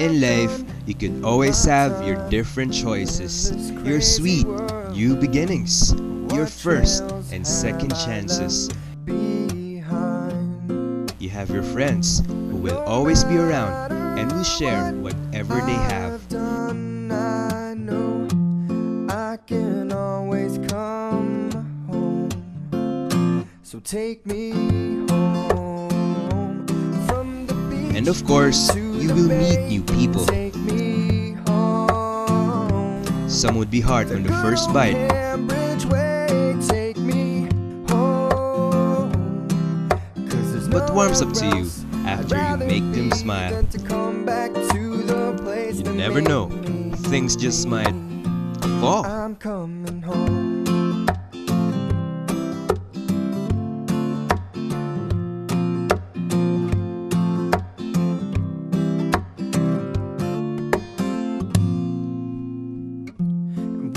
In life, you can always have your different choices, your sweet, new beginnings, your first and second chances. You have your friends who will always be around and will share whatever they have. I know I can always come home. So take me home from the beach. And of course, you will meet new people. Some would be hard on the first bite, but warms up to you after you make them smile. You never know, things just might fall.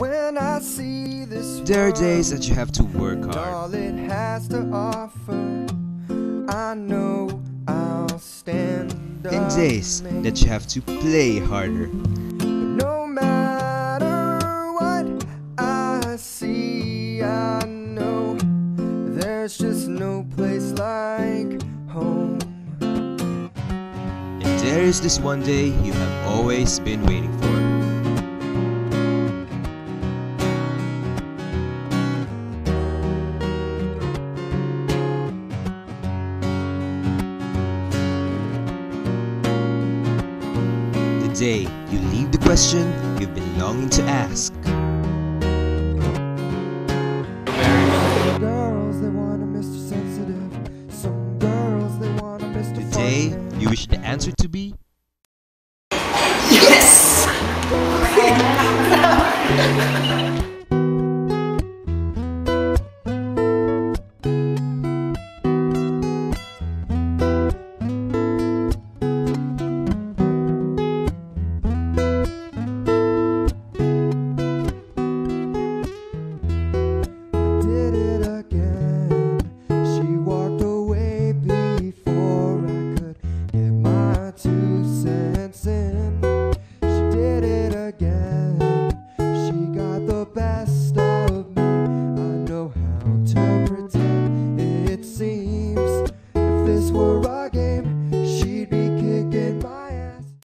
When I see this There are days that you have to work hard, all it has to offer, I know I'll stand and days that you have to play harder. No matter what I see, I know there's just no place like home. And there is this one day you have always been waiting for. The day you leave the question you've been longing to ask. Some girls they want a Mr. Sensitive. Some girls they want a Mr. The day Fun. you wish the answer to be Yes!